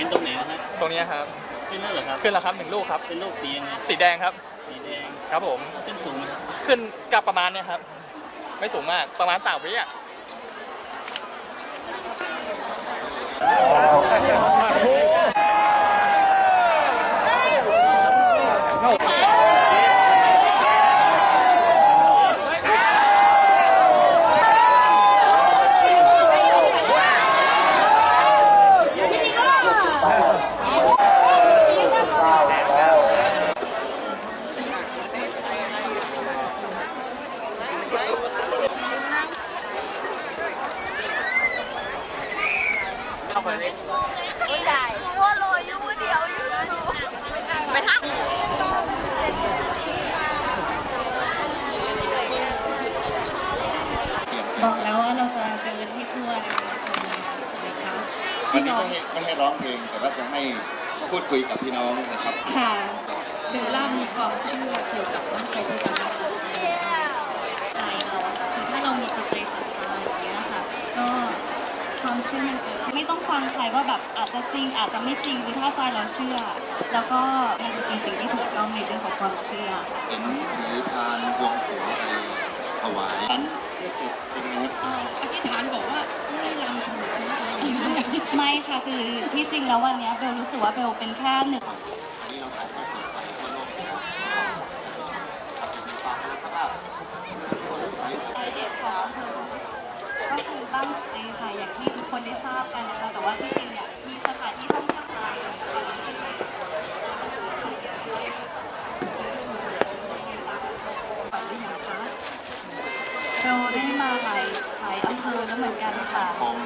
เห็นตรงไหนนะฮะตรงเนี้ยครับ ขึ้นแล้วเหรอครับ ขึ้นแล้วครับหนึ่งลูกครับ เป็นลูกสียังไงสีแดงครับ สีแดงครับผม ขึ้นสูงไหมครับ ขึ้นกับประมาณเนี้ยครับ ไม่สูงมาก ประมาณสามวิอะ ว่าลอยอยู่เดียวอยู่ไปทางบอกแล้วว่าเราจะเดินให้ทั่วนะคะชมนะคะวันนี้ไม่ให้ไม่ให้ร้องเพลงแต่ว่าจะให้พูดคุยกับพี่น้องนะครับ ค่ะเบลล่ามีความเชื่อเกี่ยวกับน้ำใจที่กันนะคะ เชื่อมันเกิดไม่ต้องฟังใครว่าแบบอาจจะจริงอาจจะไม่จริงคือถ้าใจเราเชื่อ แล้วก็มันจะเป็นสิ่งที่ถูกต้องในเรื่องของความเชื่อเห็นถือพานบวงสรวงไปถวายนั้นเพื่อจะเป็นไงครับอธิษฐานบอกว่าไม่ลำถูกนะอะไรอย่างเงี้ยไม่ค่ะคือที่จริงแล้ววันเนี้ยเบลรู้สึกว่าเบลเป็นแค่หนึ่งอันนี้เราถ่ายทอดสดไปทั่วโลกนะครับก็คือ ตั้งใจค่ะอย่างที่ทุกคนได้ทราบกันนะคะแต่ว่าที่จริงเนี่ยมีสถานที่ท่องเที่ยวไทยเราได้มาหลายหลายอำเภอแล้วเหมือนกันค่ะผม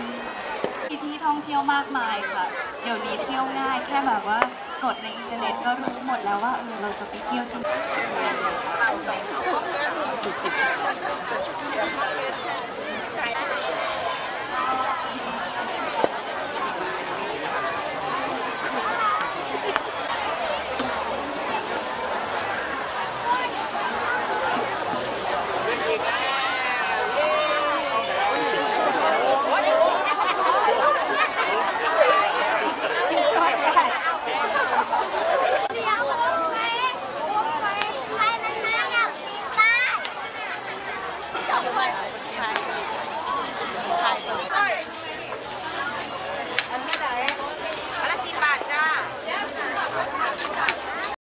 ที่ที่ท่องเที่ยวมากมายค่ะเดี๋ยวนี้เที่ยวง่ายแค่แบบว่ากดในอินเทอร์เน็ตก็รู้หมดแล้วว่าเออเราจะไปเที่ยวที่ไหน